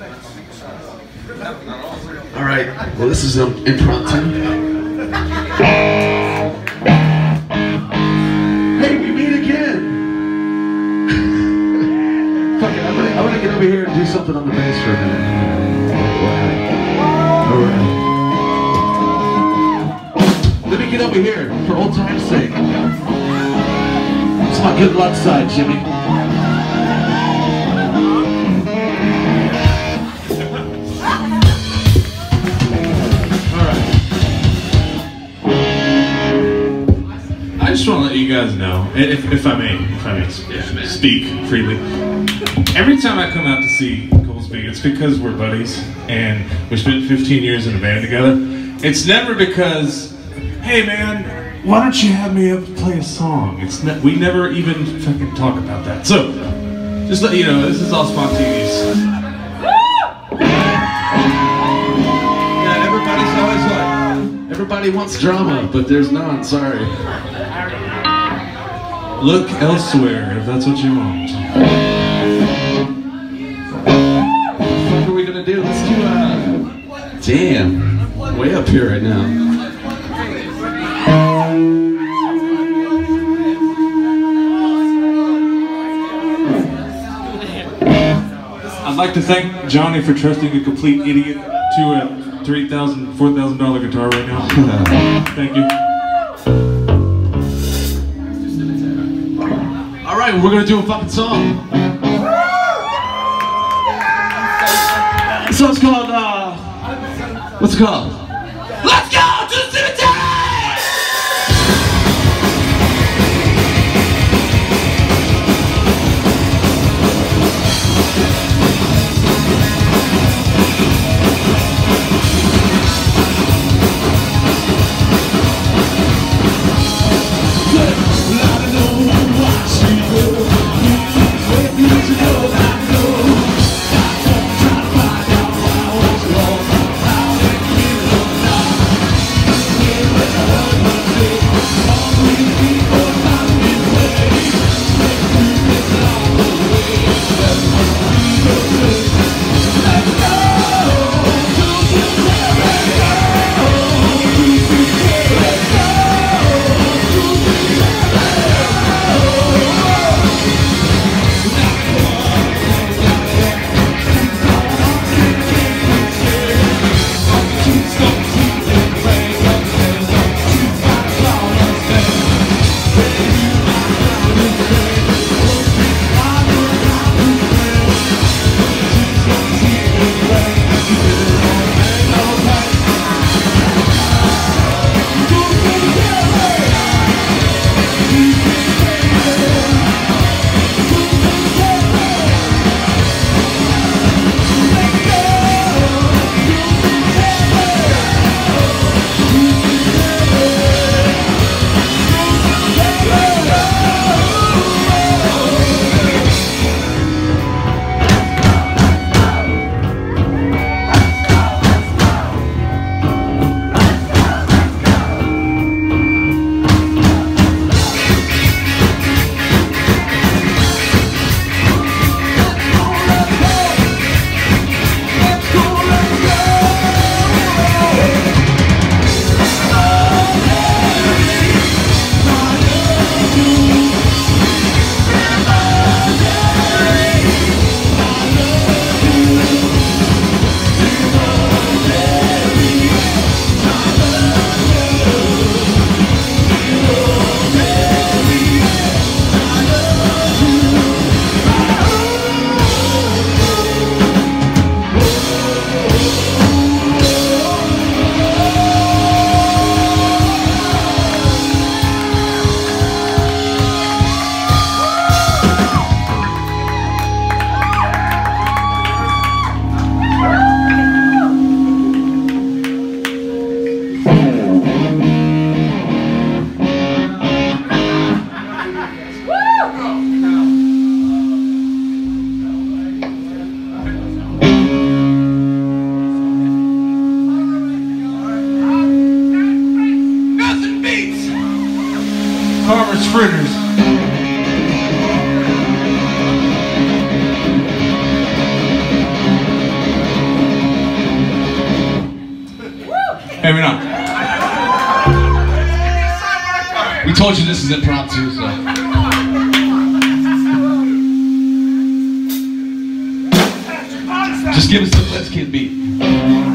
All right. Well, this is um, impromptu. Hey, we meet again. Fuck it, I'm gonna, I'm gonna get over here and do something on the bass for a minute. All right. Let me get over here for old time's sake. It's my good luck side, Jimmy. I just want to let you guys know, if, if I may, if I may speak freely. Every time I come out to see Goolsby, it's because we're buddies and we spent 15 years in a band together. It's never because, hey man, why don't you have me up play a song? It's ne- we never even fucking talk about that. So, just let you know, this is all spontaneous. Yeah, everybody's always like, everybody wants drama, but there's none, sorry. Look elsewhere if that's what you want. What are we gonna do? Let's do, uh, damn, way up here right now. I'd like to thank Johnny for trusting a complete idiot to a $3,000, $4,000 guitar right now. Thank you. Right, we're gonna do a fucking song. This song's called, uh, what's it called? Let's go Maybe not. We told you this is impromptu, so. Just give us the Blitzkid beat.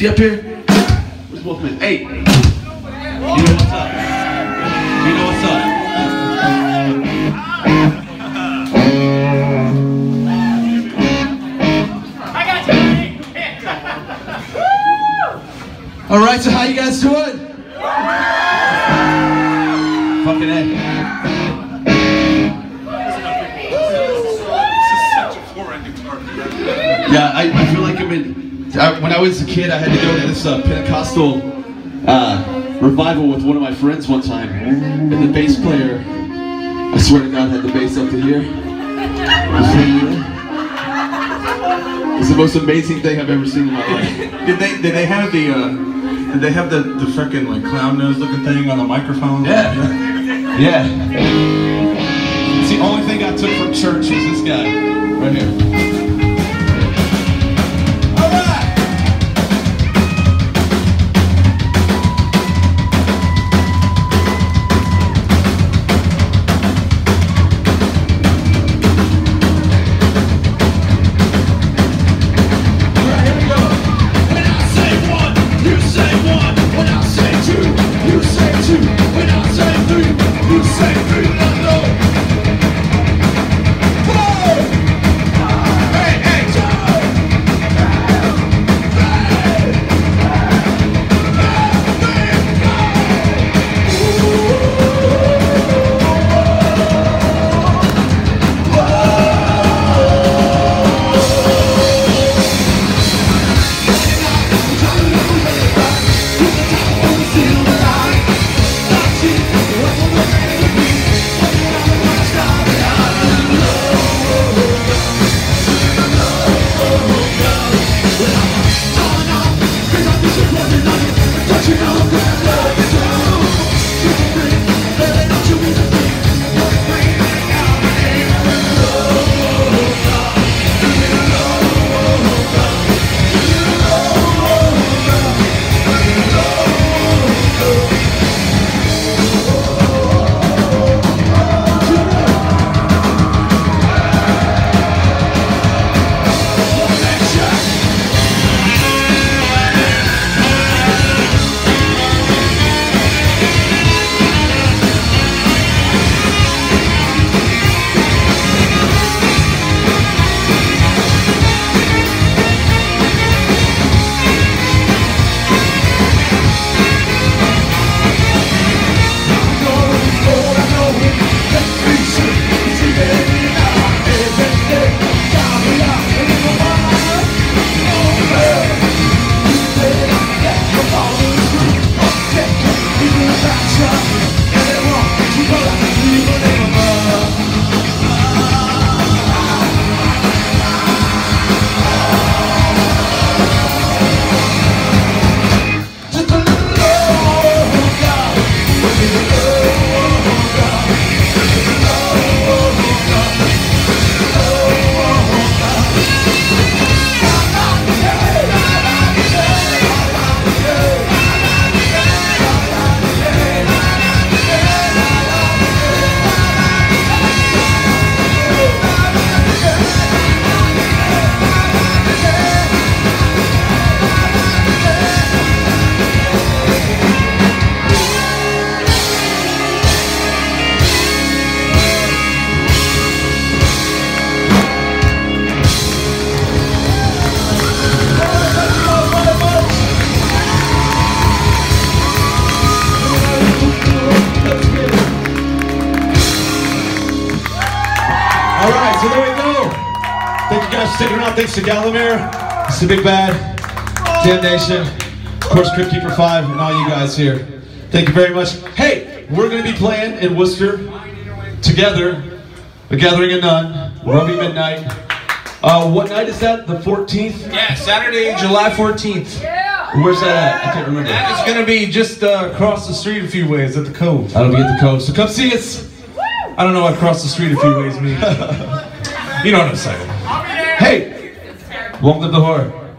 Is he up here? Where's Wolfman? Hey. You know what's up? You know what's up? All right, so how you guys doing? Fucking A. Yeah, I, I feel like I'm in. I, when I was a kid, I had to go to this uh, Pentecostal uh, revival with one of my friends one time, and the bass player, I swear to God, had the bass up to here. It's the most amazing thing I've ever seen in my life. Did they did they have the uh, did they have the the fucking like clown nose looking thing on the microphone? Yeah. Yeah. It's the only thing I took from church was this guy right here. Much for sticking around. Thanks to Galamir, Mr. Big Bad, Damnation, of course, Crypt Keeper 5, and all you guys here. Thank you very much. Hey, we're going to be playing in Worcester together, The Gathering of None, Ruby Midnight. Uh, what night is that? The 14th? Yeah, Saturday, July 14th. Where's that at? I can't remember. It's gonna be just uh, across the street a few ways at the Cove. That'll be at the Cove. So come see us. I don't know what across the street a few ways means. you know what I'm saying. Hey, welcome to the horror.